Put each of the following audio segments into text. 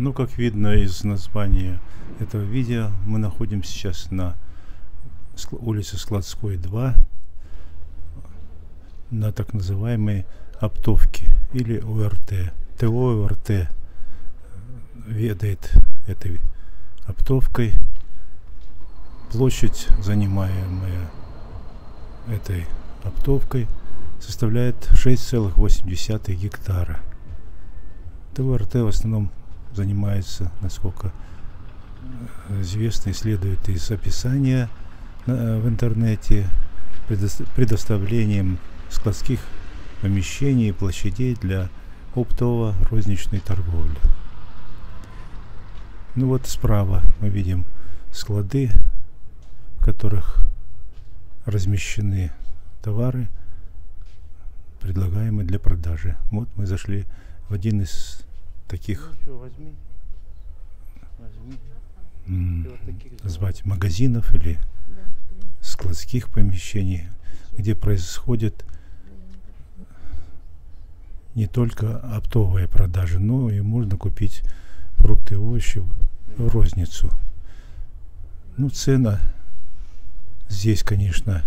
Ну, как видно из названия этого видео, мы находимся сейчас на улице Складской 2, на так называемой оптовке или ОРТ. ТО ОРТ ведает этой оптовкой. Площадь, занимаемая этой оптовкой, составляет 6,8 гектара. ТВРТ в основном занимается, насколько э, известно и следует из описания в интернете, предоставлением складских помещений и площадей для оптово-розничной торговли. Ну вот справа мы видим склады, в которых размещены товары, предлагаемые для продажи. Вот мы зашли в один из таких ну, что, возьми. Возьми. назвать магазинов или да, складских помещений, где происходит не только оптовые продажи, но и можно купить фрукты и овощи в розницу. Ну, цена здесь, конечно,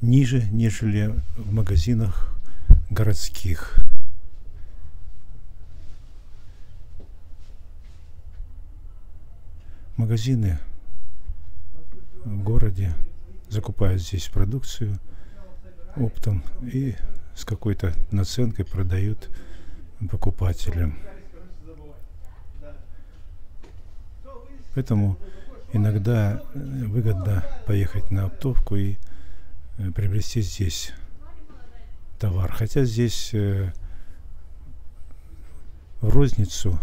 ниже, нежели в магазинах городских. Магазины в городе закупают здесь продукцию оптом и с какой-то наценкой продают покупателям. Поэтому иногда э, выгодно поехать на оптовку и э, приобрести здесь товар. Хотя здесь э, в розницу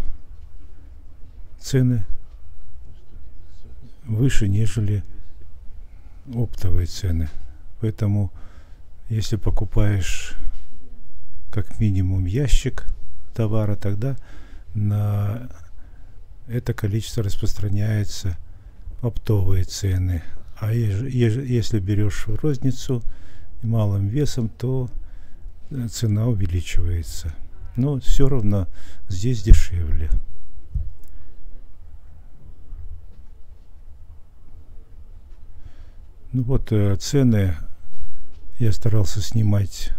цены выше, нежели оптовые цены. Поэтому, если покупаешь как минимум ящик товара, тогда на это количество распространяется оптовые цены. А если берешь розницу малым весом, то э, цена увеличивается. Но все равно здесь дешевле. Ну вот э, цены я старался снимать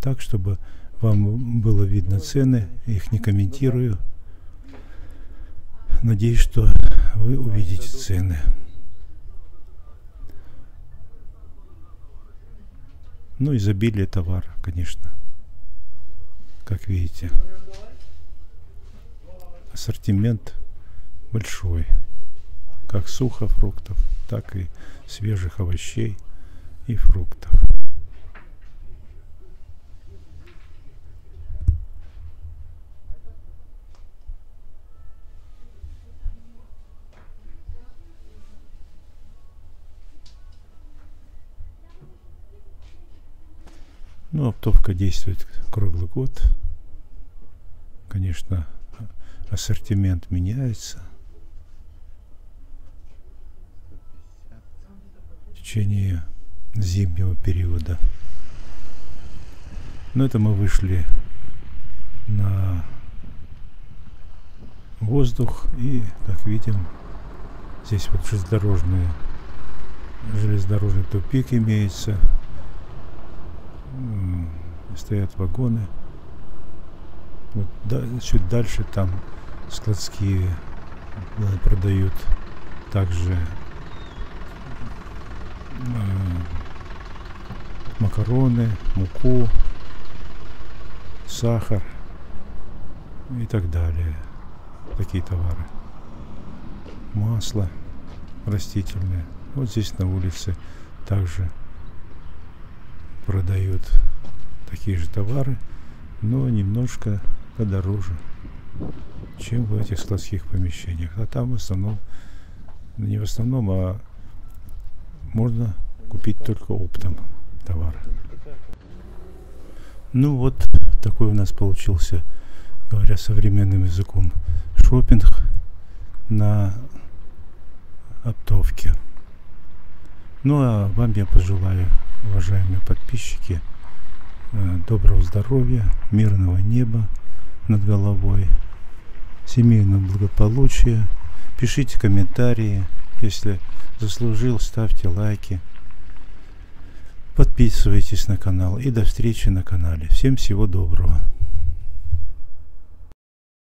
так, чтобы вам было видно цены, их не комментирую. Надеюсь, что вы увидите цены. Ну, изобилие товара, конечно. Как видите. Ассортимент большой. Как сухофруктов, так и свежих овощей и фруктов. Ну, оптовка действует круглый год. Конечно, ассортимент меняется. В течение зимнего периода. Но это мы вышли на воздух и, как видим, здесь вот железнодорожный, железнодорожный тупик имеется стоят вагоны. Вот да, чуть дальше там складские э, продают также макароны, муку, сахар и так далее. Такие товары. Масло растительное. Вот здесь на улице также продают такие же товары, но немножко подороже, чем в этих складских помещениях. А там в основном, не в основном, а можно купить только оптом товар. Ну вот такой у нас получился, говоря современным языком, шопинг на оптовке. Ну а вам я пожелаю уважаемые подписчики, э, доброго здоровья, мирного неба над головой семейного благополучия. Пишите комментарии. Если заслужил, ставьте лайки. Подписывайтесь на канал. И до встречи на канале. Всем всего доброго.